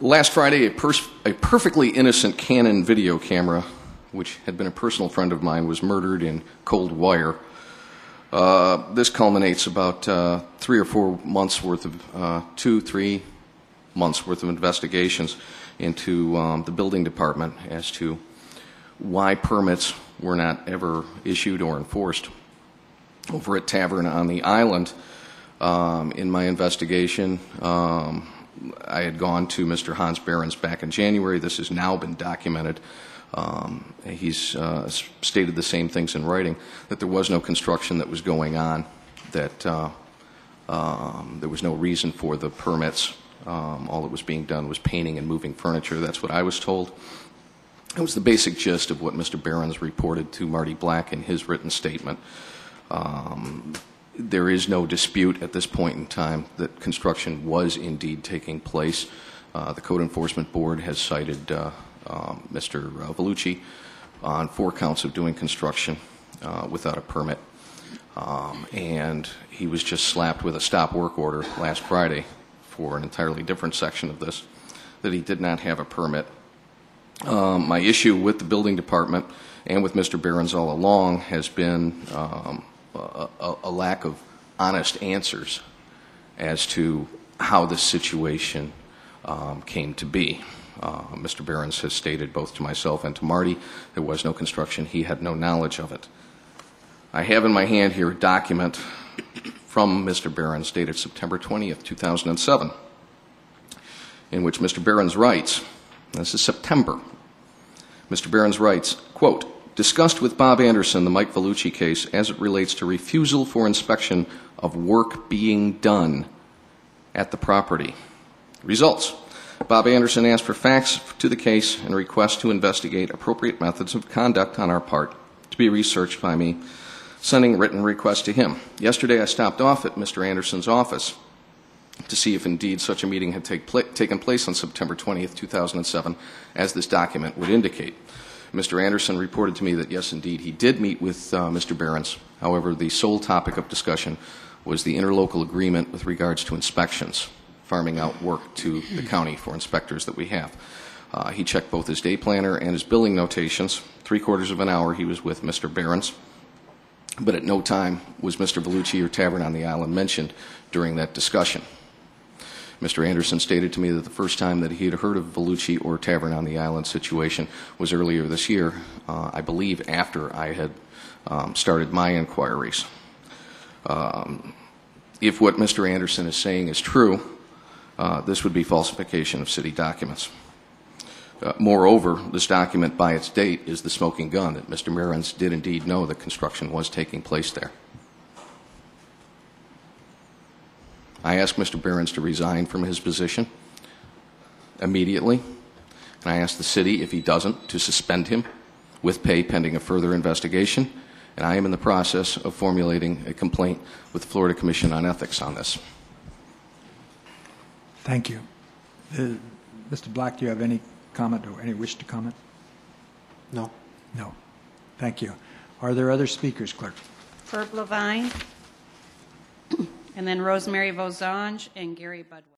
Last Friday, a, a perfectly innocent Canon video camera, which had been a personal friend of mine, was murdered in cold wire. Uh, this culminates about uh, three or four months worth of, uh, two, three months worth of investigations into um, the building department as to why permits were not ever issued or enforced. Over at Tavern on the Island, um, in my investigation, um, I had gone to Mr. Hans Behrens back in January. This has now been documented. Um, he's uh, stated the same things in writing that there was no construction that was going on, that uh, um, there was no reason for the permits. Um, all that was being done was painting and moving furniture. That's what I was told. That was the basic gist of what Mr. Behrens reported to Marty Black in his written statement. There is no dispute at this point in time that construction was indeed taking place. Uh, the Code Enforcement Board has cited uh, um, Mr. Vellucci on four counts of doing construction uh, without a permit. Um, and he was just slapped with a stop work order last Friday for an entirely different section of this, that he did not have a permit. Um, my issue with the building department and with Mr. Behrens all along has been um, a, a, lack of honest answers as to how this situation um, came to be. Uh, Mr. Behrens has stated both to myself and to Marty there was no construction. He had no knowledge of it. I have in my hand here a document from Mr. Behrens dated September 20th, 2007, in which Mr. Behrens writes, this is September. Mr. Behrens writes, quote, discussed with Bob Anderson the Mike Vellucci case as it relates to refusal for inspection of work being done at the property. Results. Bob Anderson asked for facts to the case and request to investigate appropriate methods of conduct on our part to be researched by me, sending written request to him. Yesterday I stopped off at Mr. Anderson's office to see if indeed such a meeting had take taken place on September 20th, 2007, as this document would indicate. Mr. Anderson reported to me that yes, indeed, he did meet with uh, Mr. Behrens. However, the sole topic of discussion was the interlocal agreement with regards to inspections, farming out work to the county for inspectors that we have. Uh, he checked both his day planner and his billing notations. Three quarters of an hour he was with Mr. Behrens but at no time was Mr. Vellucci or Tavern on the Island mentioned during that discussion. Mr. Anderson stated to me that the first time that he had heard of Vellucci or Tavern on the Island situation was earlier this year, uh, I believe after I had um, started my inquiries. Um, if what Mr. Anderson is saying is true, uh, this would be falsification of city documents. Uh, moreover, this document by its date is the smoking gun that Mr. Behrens did indeed know that construction was taking place there. I asked Mr. Behrens to resign from his position immediately, and I asked the city, if he doesn't, to suspend him with pay pending a further investigation, and I am in the process of formulating a complaint with the Florida Commission on Ethics on this. Thank you. Uh, Mr. Black, do you have any comment or any wish to comment? No. No. Thank you. Are there other speakers, clerk? Herb Levine, and then Rosemary Vosange and Gary Budwell.